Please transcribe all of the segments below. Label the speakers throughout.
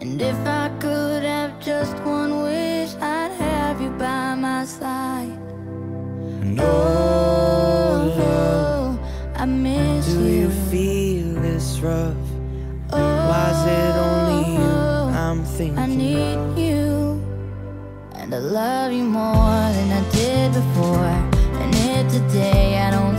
Speaker 1: And if
Speaker 2: I
Speaker 1: could have
Speaker 2: just
Speaker 1: one wish I'd have you
Speaker 2: by
Speaker 1: my
Speaker 2: side. And oh, love, oh, I miss do you Do you. feel this rough? Oh,
Speaker 1: is it
Speaker 2: only you I'm thinking I need of? you. And I
Speaker 1: love
Speaker 2: you more than I did before. And if today I don't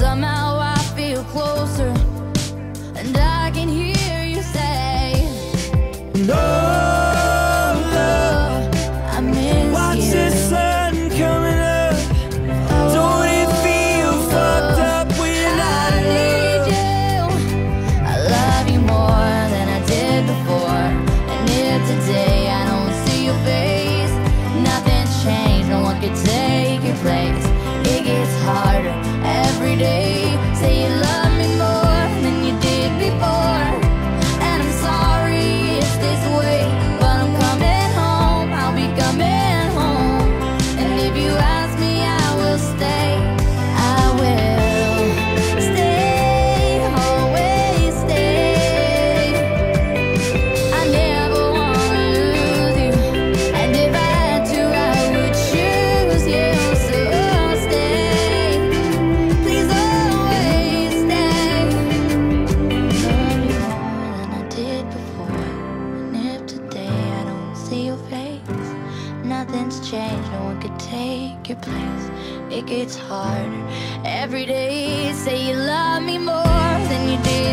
Speaker 2: Somehow I feel closer. you out. change, no one could take your place. It gets harder every day. Say you love me more than you did.